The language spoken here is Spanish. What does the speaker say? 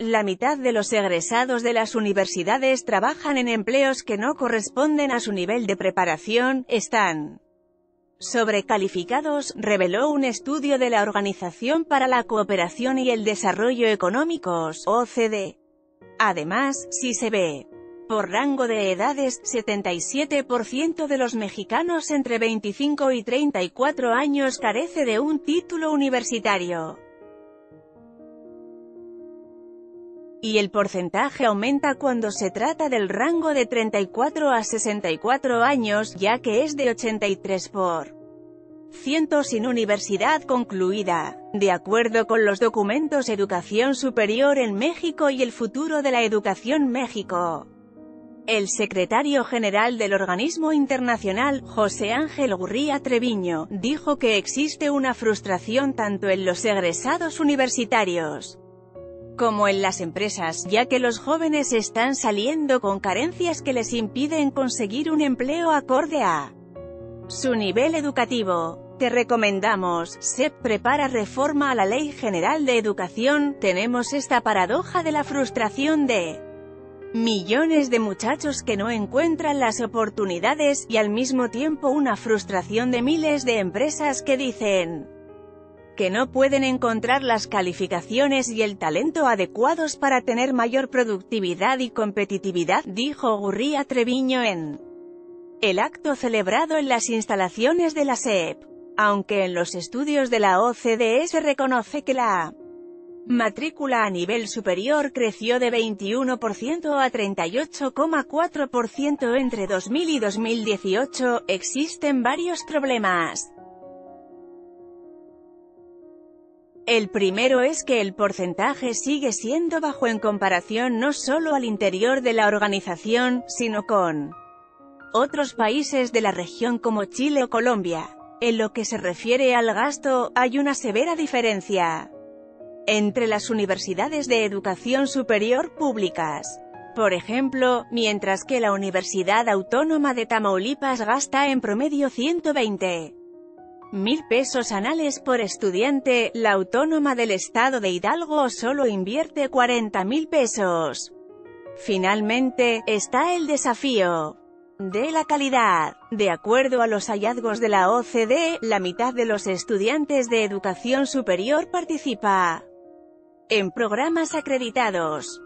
La mitad de los egresados de las universidades trabajan en empleos que no corresponden a su nivel de preparación, están sobrecalificados, reveló un estudio de la Organización para la Cooperación y el Desarrollo Económicos, OCDE. Además, si se ve por rango de edades, 77% de los mexicanos entre 25 y 34 años carece de un título universitario. Y el porcentaje aumenta cuando se trata del rango de 34 a 64 años, ya que es de 83 por ciento sin universidad concluida. De acuerdo con los documentos Educación Superior en México y el futuro de la educación México. El secretario general del organismo internacional, José Ángel Gurría Treviño, dijo que existe una frustración tanto en los egresados universitarios como en las empresas, ya que los jóvenes están saliendo con carencias que les impiden conseguir un empleo acorde a su nivel educativo. Te recomendamos, SEP prepara reforma a la Ley General de Educación, tenemos esta paradoja de la frustración de Millones de muchachos que no encuentran las oportunidades, y al mismo tiempo una frustración de miles de empresas que dicen que no pueden encontrar las calificaciones y el talento adecuados para tener mayor productividad y competitividad, dijo Gurría Treviño en el acto celebrado en las instalaciones de la SEP. Aunque en los estudios de la OCDE se reconoce que la Matrícula a nivel superior creció de 21% a 38,4% entre 2000 y 2018. Existen varios problemas. El primero es que el porcentaje sigue siendo bajo en comparación no solo al interior de la organización, sino con otros países de la región como Chile o Colombia. En lo que se refiere al gasto, hay una severa diferencia entre las universidades de educación superior públicas. Por ejemplo, mientras que la Universidad Autónoma de Tamaulipas gasta en promedio 120 mil pesos anales por estudiante, la Autónoma del Estado de Hidalgo solo invierte 40 mil pesos. Finalmente, está el desafío de la calidad. De acuerdo a los hallazgos de la OCDE, la mitad de los estudiantes de educación superior participa en programas acreditados.